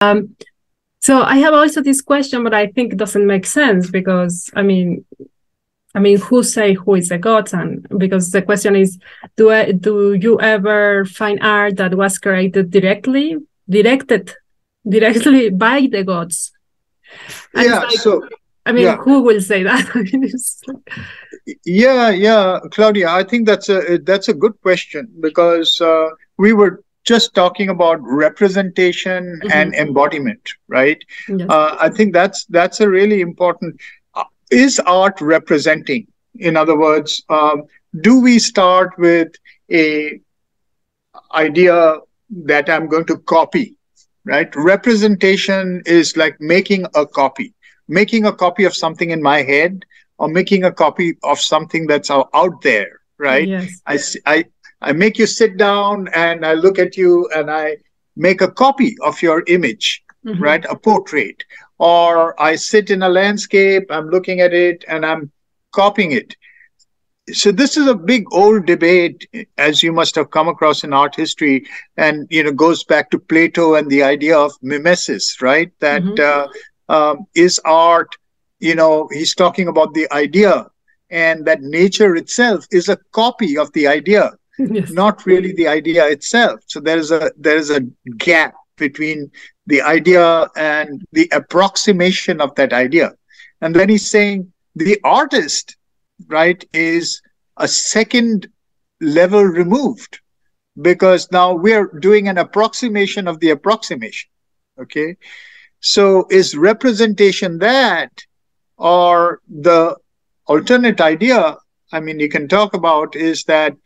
Um, so I have also this question, but I think it doesn't make sense because I mean, I mean, who say who is a god? And because the question is, do I, do you ever find art that was created directly, directed directly by the gods? And yeah. Like, so I mean, yeah. who will say that? yeah, yeah, Claudia. I think that's a that's a good question because uh, we were just talking about representation mm-hmm. and embodiment, right? Yes. Uh, I think that's that's a really important. Uh, is art representing? In other words, um, do we start with a idea that I'm going to copy? Right? Representation is like making a copy making a copy of something in my head or making a copy of something that's out there right yes. I, I i make you sit down and i look at you and i make a copy of your image mm-hmm. right? A portrait. Or i sit in a landscape i'm looking at it and i'm copying it. So this is a big old debate as you must have come across in art history and you know goes back to plato and the idea of mimesis right? That mm-hmm. uh, um, is art you know he's talking about the idea and that nature itself is a copy of the idea yes. not really the idea itself. So there is a there is a gap between the idea and the approximation of that idea. And then he's saying the artist right is a second level removed because now we're doing an approximation of the approximation okay? So is representation that or the alternate idea, I mean, you can talk about is that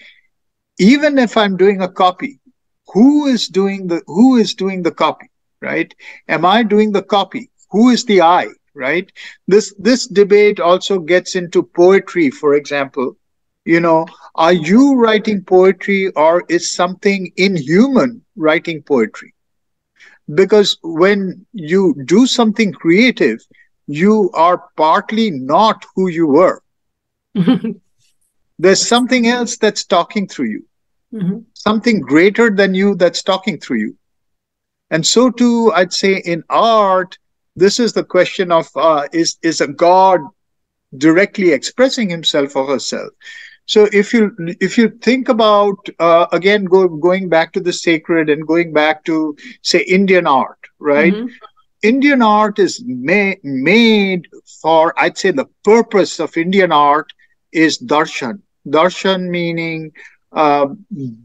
even if I'm doing a copy, who is doing the who is doing the copy, right? Am I doing the copy? Who is the I, right? This this debate also gets into poetry, for example. You know, are you writing poetry or is something inhuman writing poetry? because when you do something creative you are partly not who you were there's something else that's talking through you mm-hmm. something greater than you that's talking through you and so too i'd say in art this is the question of uh, is is a god directly expressing himself or herself so if you if you think about uh, again go, going back to the sacred and going back to say Indian art, right? Mm-hmm. Indian art is ma- made for I'd say the purpose of Indian art is darshan. Darshan meaning uh,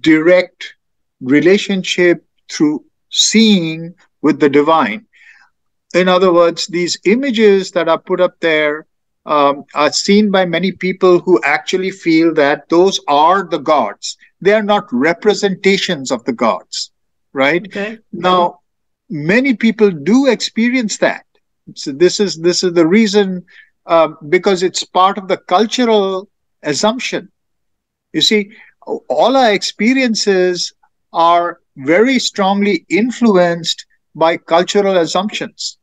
direct relationship through seeing with the divine. In other words, these images that are put up there um, are seen by many people who actually feel that those are the gods. They are not representations of the gods, right? Okay. Now, many people do experience that. So this is this is the reason uh, because it's part of the cultural assumption. You see, all our experiences are very strongly influenced by cultural assumptions.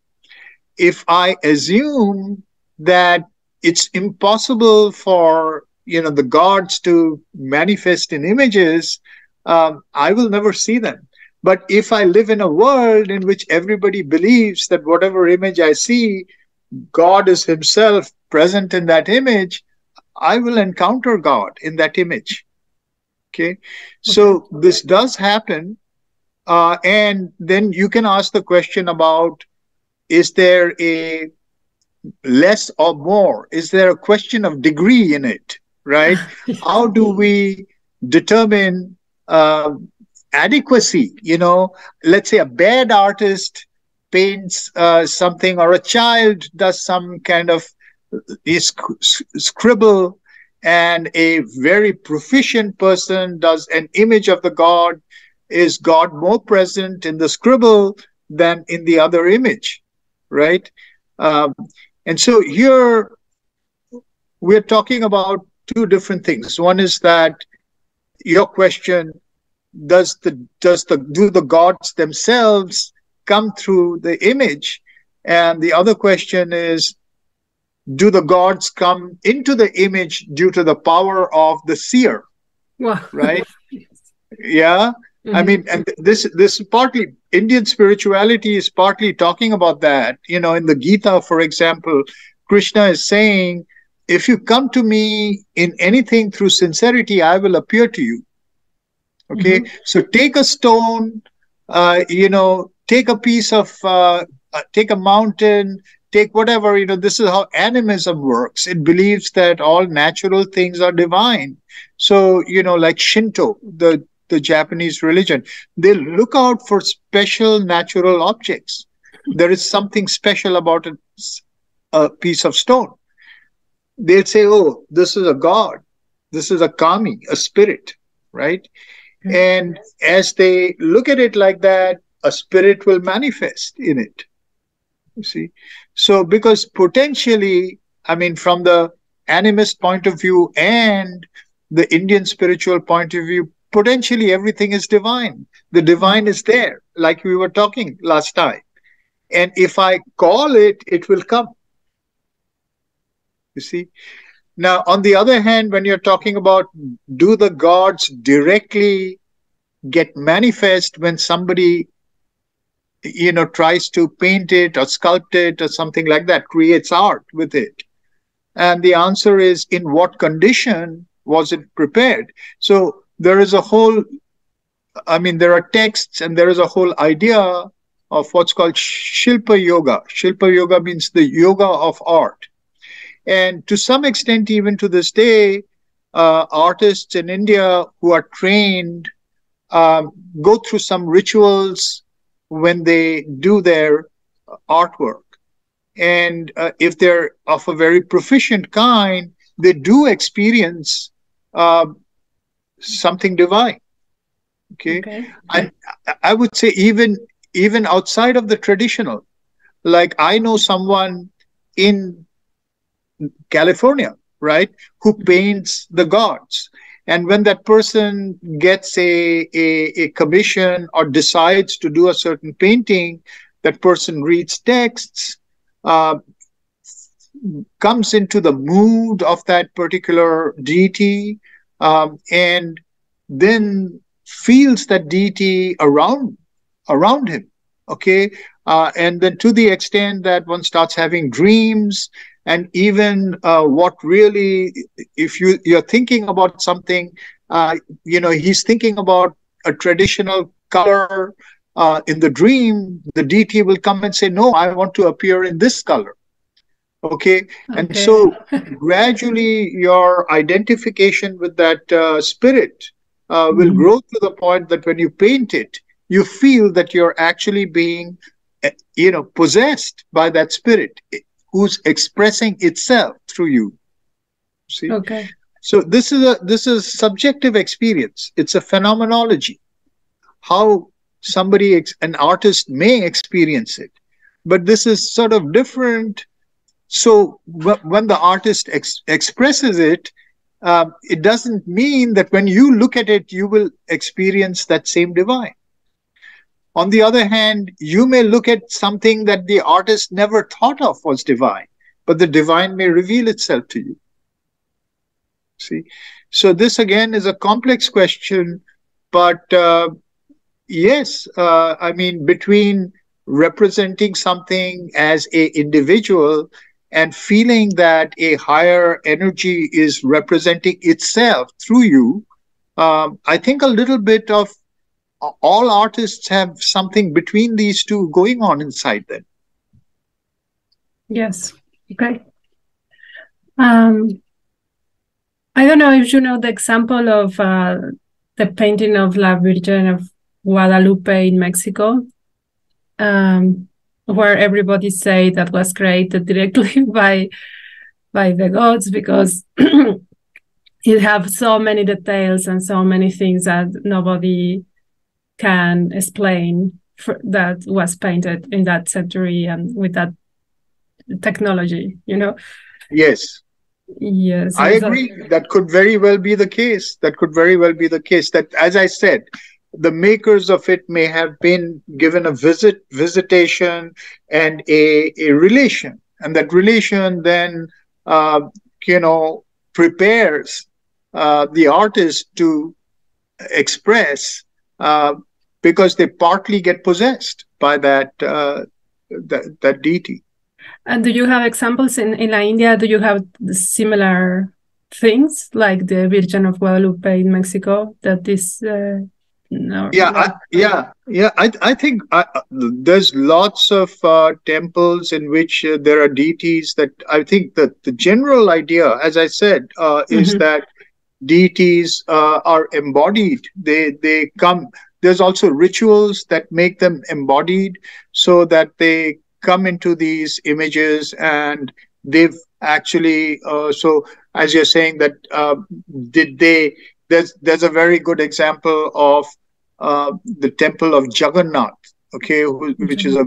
If I assume that it's impossible for you know the gods to manifest in images um, i will never see them but if i live in a world in which everybody believes that whatever image i see god is himself present in that image i will encounter god in that image okay so this does happen uh, and then you can ask the question about is there a less or more? Is there a question of degree in it, right? How do we determine uh, adequacy? You know, let's say a bad artist paints uh, something or a child does some kind of sc- scribble and a very proficient person does an image of the god is god more present in the scribble than in the other image right um, and so here we're talking about two different things. One is that your question does the does the do the gods themselves come through the image and the other question is do the gods come into the image due to the power of the seer wow. right yeah mm-hmm. i mean and this this partly Indian spirituality is partly talking about that. You know, in the Gita, for example, Krishna is saying, if you come to me in anything through sincerity, I will appear to you. Okay, mm-hmm. so take a stone, uh, you know, take a piece of, uh, uh, take a mountain, take whatever, you know, this is how animism works. It believes that all natural things are divine. So, you know, like Shinto, the the Japanese religion. They look out for special natural objects. There is something special about a, a piece of stone. They'll say, oh, this is a god. This is a kami, a spirit, right? Mm-hmm. And as they look at it like that, a spirit will manifest in it. You see? So, because potentially, I mean, from the animist point of view and the Indian spiritual point of view, potentially everything is divine. The divine is there, like we were talking last time. And if I call it, it will come. You see? Now, on the other hand, when you're talking about do the gods directly get manifest when somebody you know tries to paint it or sculpt it or something like that creates art with it. And the answer is in what condition was it prepared? So there is a whole i mean there are texts and there is a whole idea of what's called shilpa yoga. Shilpa yoga means the yoga of art. And to some extent even to this day uh, artists in india who are trained um, go through some rituals when they do their artwork and uh, if they're of a very proficient kind they do experience uh, something divine. Okay, okay. I I would say even even outside of the traditional, like I know someone in California, right, who paints the gods. And when that person gets a, a, a, commission or decides to do a certain painting, that person reads texts, uh, comes into the mood of that particular deity, um, and then feels that deity around around him okay? Uh, and then to the extent that one starts having dreams and even uh, what really if you you're thinking about something uh, you know he's thinking about a traditional color uh, in the dream the deity will come and say no i want to appear in this color okay, okay. and so gradually your identification with that uh, spirit uh, will mm-hmm. grow to the point that when you paint it you feel that you're actually being eh, you know possessed by that spirit who's expressing itself through you. See? Okay. So this is a this is subjective experience. It's a phenomenology. How somebody an artist may experience it. But this is sort of different. So when the artist ex- expresses it, um, it doesn't mean that when you look at it, you will experience that same divine. On the other hand, you may look at something that the artist never thought of was divine, but the divine may reveal itself to you. See? So, this again is a complex question, but uh, yes, uh, I mean, between representing something as a individual and feeling that a higher energy is representing itself through you, um, I think a little bit of all artists have something between these two going on inside them. Yes. Okay. Um, I don't know if you know the example of uh, the painting of La Virgen of Guadalupe in Mexico. Um, where everybody say that was created directly by by the gods because it have so many details and so many things that nobody can explain for, that was painted in that century and with that technology you know? Yes. Yes i agree. That could very well be the case. That could very well be the case. That as i said the makers of it may have been given a visit visitation and a, a relation. And that relation then uh, you know prepares uh, the artist to express uh, because they partly get possessed by that uh, that, that deity. And do you have examples in in India? Do you have similar things like the Virgin of Guadalupe in Mexico that is? Uh, no, yeah, I, yeah, yeah. I I think I, uh, there's lots of uh, temples in which uh, there are deities that I think that the general idea, as I said, uh, is mm-hmm. that deities uh, are embodied. They they come. There's also rituals that make them embodied, so that they come into these images and they've actually. Uh, so as you're saying that, uh, did they? There's there's a very good example of uh, the temple of Jagannath. Okay, which is a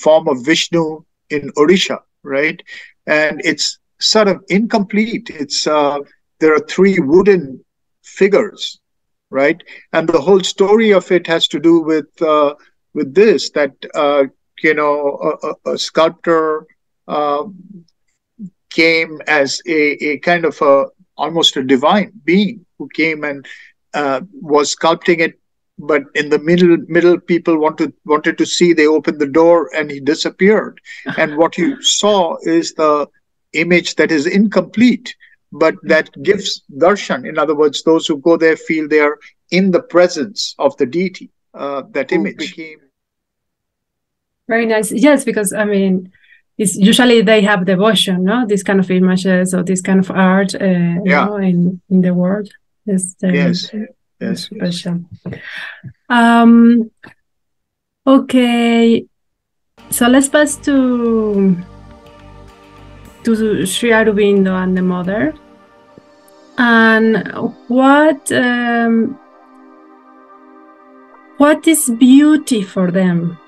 form of Vishnu in Odisha, right? And it's sort of incomplete. It's uh, there are three wooden figures, right? And the whole story of it has to do with uh, with this that uh, you know a, a sculptor uh, came as a, a kind of a almost a divine being who came and uh, was sculpting it. But in the middle middle people wanted wanted to see they opened the door and he disappeared. And what you saw is the image that is incomplete but that gives darshan. In other words, those who go there feel they are in the presence of the deity. Uh, that image became very nice. Yes, because I mean, it's usually they have devotion, no? These kind of images or this kind of art, uh, yeah. Know, in in the world. Yes, yes, special. Yes. Um. Okay, so let's pass to to Sri Aurobindo and the mother. And what um, what is beauty for them?